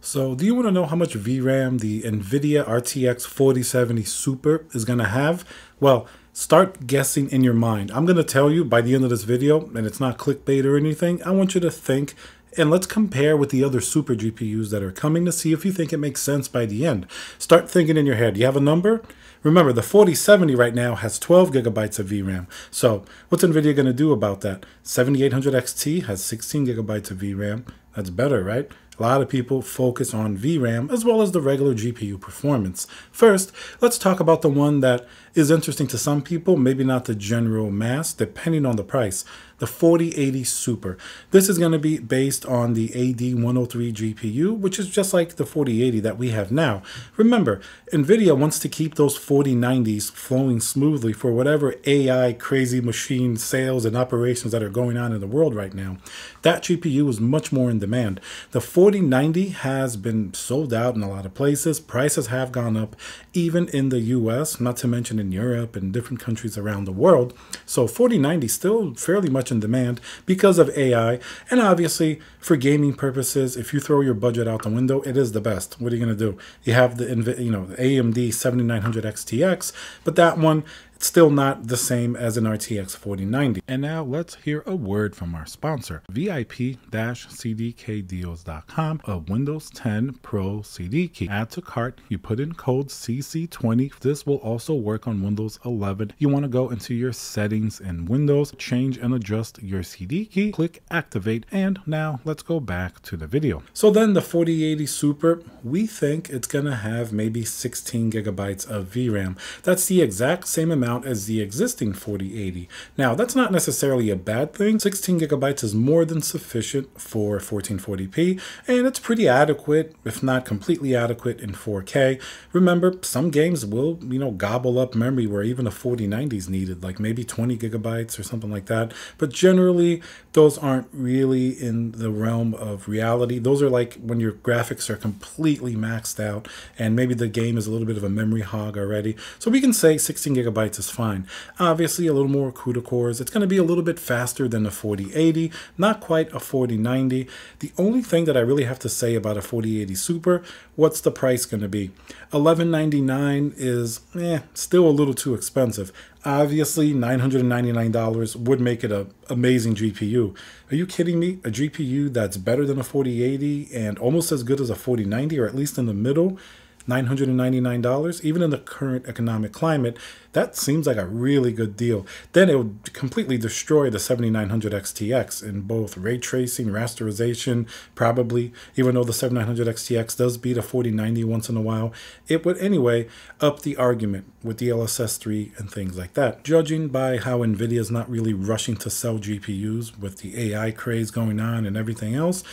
So do you want to know how much VRAM the NVIDIA RTX 4070 Super is going to have? Well, start guessing in your mind. I'm going to tell you by the end of this video, and it's not clickbait or anything, I want you to think and let's compare with the other super GPUs that are coming to see if you think it makes sense by the end. Start thinking in your head. You have a number? Remember, the 4070 right now has 12 gigabytes of VRAM. So what's NVIDIA going to do about that? 7800 XT has 16 gigabytes of VRAM. That's better, right? A lot of people focus on VRAM as well as the regular GPU performance. First, let's talk about the one that is interesting to some people, maybe not the general mass, depending on the price. The 4080 Super. This is going to be based on the AD103 GPU, which is just like the 4080 that we have now. Remember, NVIDIA wants to keep those 4090s flowing smoothly for whatever AI crazy machine sales and operations that are going on in the world right now. That GPU is much more in demand. The 4090 has been sold out in a lot of places. Prices have gone up, even in the US, not to mention in in Europe and different countries around the world. So 4090 is still fairly much in demand because of AI. And obviously, for gaming purposes, if you throw your budget out the window, it is the best. What are you going to do? You have the you know the AMD 7900 XTX, but that one it's still not the same as an RTX 4090. And now let's hear a word from our sponsor, VIP-CDKdeals.com, a Windows 10 Pro CD key. Add to cart, you put in code CC20. This will also work on Windows 11. You want to go into your settings in Windows, change and adjust your CD key, click activate, and now let's go back to the video. So then the 4080 Super, we think it's going to have maybe 16 gigabytes of VRAM. That's the exact same amount amount as the existing 4080. Now, that's not necessarily a bad thing. 16 gigabytes is more than sufficient for 1440p, and it's pretty adequate, if not completely adequate in 4K. Remember, some games will, you know, gobble up memory where even a 4090 is needed, like maybe 20 gigabytes or something like that. But generally, those aren't really in the realm of reality. Those are like when your graphics are completely maxed out and maybe the game is a little bit of a memory hog already. So we can say 16 gigabytes is fine. Obviously, a little more CUDA cores. It's going to be a little bit faster than a 4080, not quite a 4090. The only thing that I really have to say about a 4080 Super, what's the price going to be? 1199 is eh, still a little too expensive. Obviously, $999 would make it an amazing GPU. Are you kidding me? A GPU that's better than a 4080 and almost as good as a 4090, or at least in the middle? $999, even in the current economic climate, that seems like a really good deal. Then it would completely destroy the 7900 XTX in both ray tracing, rasterization, probably, even though the 7900 XTX does beat a 4090 once in a while, it would anyway up the argument with the DLSS 3 and things like that. Judging by how NVIDIA is not really rushing to sell GPUs with the AI craze going on and everything else,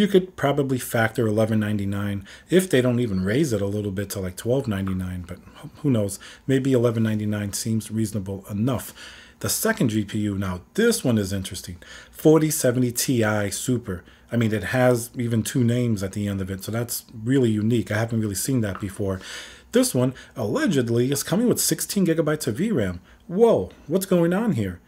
you could probably factor 11.99 if they don't even raise it a little bit to like 12.99 but who knows? Maybe 11.99 seems reasonable enough. The second gpu now this one is interesting. 4070 ti super. I mean it has even two names at the end of it so that's really unique. I haven't really seen that before. This one allegedly is coming with 16 gigabytes of vram whoa what's going on here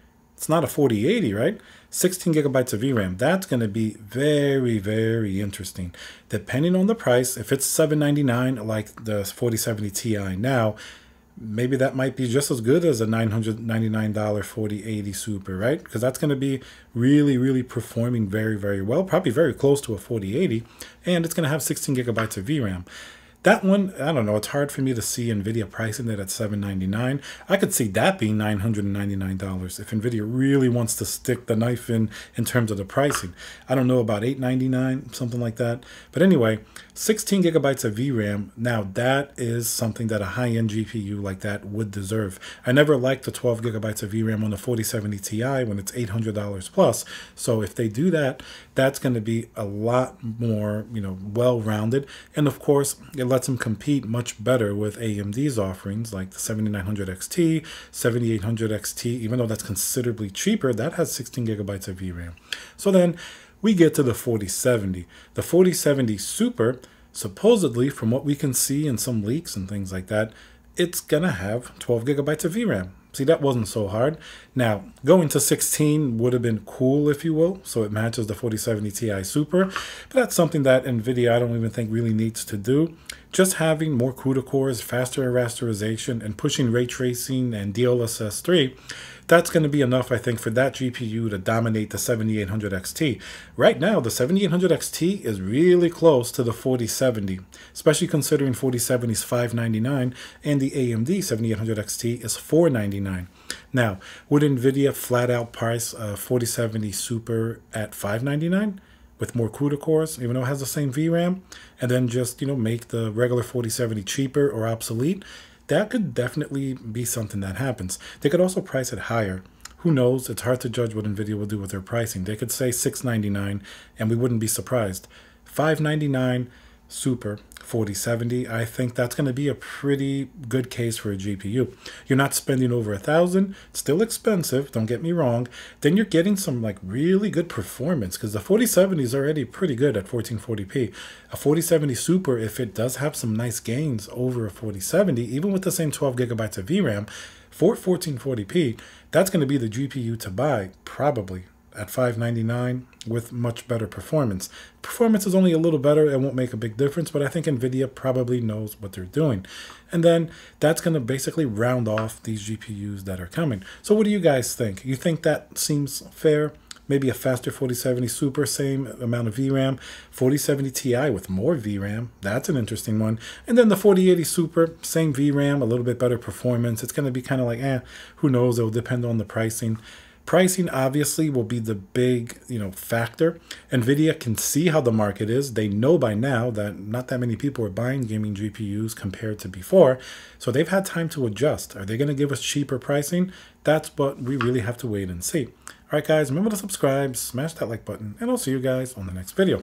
it's not a 4080 right 16 gigabytes of VRAM. That's going to be very, very interesting. Depending on the price, if it's 799 like the 4070 Ti now, maybe that might be just as good as a $999 4080 Super, right? Because that's going to be really, really performing very, very well, probably very close to a 4080, and it's going to have 16 gigabytes of VRAM. That one, I don't know. It's hard for me to see Nvidia pricing it at 799. I could see that being $999 if Nvidia really wants to stick the knife in in terms of the pricing. I don't know about 899, something like that. But anyway, 16 gigabytes of VRAM. Now that is something that a high-end GPU like that would deserve. I never liked the 12 gigabytes of VRAM on the 4070 Ti when it's $800 plus. So if they do that, that's going to be a lot more, you know, well-rounded. And of course, it lets them compete much better with AMD's offerings like the 7900 XT, 7800 XT, even though that's considerably cheaper, that has 16 gigabytes of VRAM. So then we get to the 4070. The 4070 Super, supposedly, from what we can see in some leaks and things like that, it's gonna have 12 gigabytes of VRAM. See, that wasn't so hard. Now, going to 16 would have been cool, if you will, so it matches the 4070 Ti Super, but that's something that NVIDIA I don't even think really needs to do. Just having more CUDA cores, faster rasterization, and pushing ray tracing and DLSS 3 that's going to be enough, I think, for that GPU to dominate the 7800 XT. Right now, the 7800 XT is really close to the 4070, especially considering 4070 is 599 and the AMD 7800 XT is 499. Now, would NVIDIA flat out price a 4070 Super at 599? with more CUDA cores, even though it has the same VRAM, and then just, you know, make the regular 4070 cheaper or obsolete that could definitely be something that happens. They could also price it higher. Who knows? It's hard to judge what Nvidia will do with their pricing. They could say 699 and we wouldn't be surprised. 599 Super 4070. I think that's going to be a pretty good case for a GPU. You're not spending over a thousand, still expensive, don't get me wrong. Then you're getting some like really good performance because the 4070 is already pretty good at 1440p. A 4070 Super, if it does have some nice gains over a 4070, even with the same 12 gigabytes of VRAM, for 1440p, that's going to be the GPU to buy, probably at 599 with much better performance. Performance is only a little better, it won't make a big difference, but I think Nvidia probably knows what they're doing. And then that's going to basically round off these GPUs that are coming. So what do you guys think? You think that seems fair? Maybe a faster 4070 Super, same amount of VRAM. 4070 Ti with more VRAM, that's an interesting one. And then the 4080 Super, same VRAM, a little bit better performance. It's going to be kind of like, eh, who knows? It will depend on the pricing. Pricing obviously will be the big, you know, factor. Nvidia can see how the market is. They know by now that not that many people are buying gaming GPUs compared to before. So they've had time to adjust. Are they going to give us cheaper pricing? That's what we really have to wait and see. All right, guys, remember to subscribe, smash that like button, and I'll see you guys on the next video.